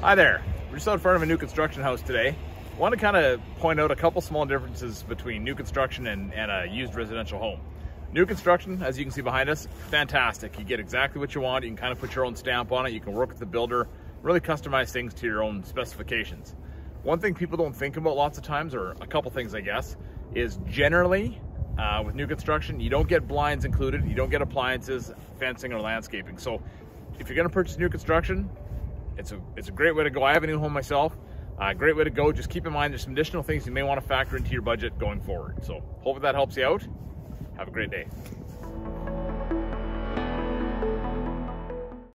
Hi there. We're just out in front of a new construction house today. want to kind of point out a couple small differences between new construction and, and a used residential home. New construction, as you can see behind us, fantastic. You get exactly what you want. You can kind of put your own stamp on it. You can work with the builder, really customize things to your own specifications. One thing people don't think about lots of times, or a couple things I guess, is generally uh, with new construction, you don't get blinds included, you don't get appliances, fencing, or landscaping. So if you're gonna purchase new construction, it's a, it's a great way to go. I have a new home myself. Uh, great way to go. Just keep in mind there's some additional things you may want to factor into your budget going forward. So hopefully that helps you out. Have a great day.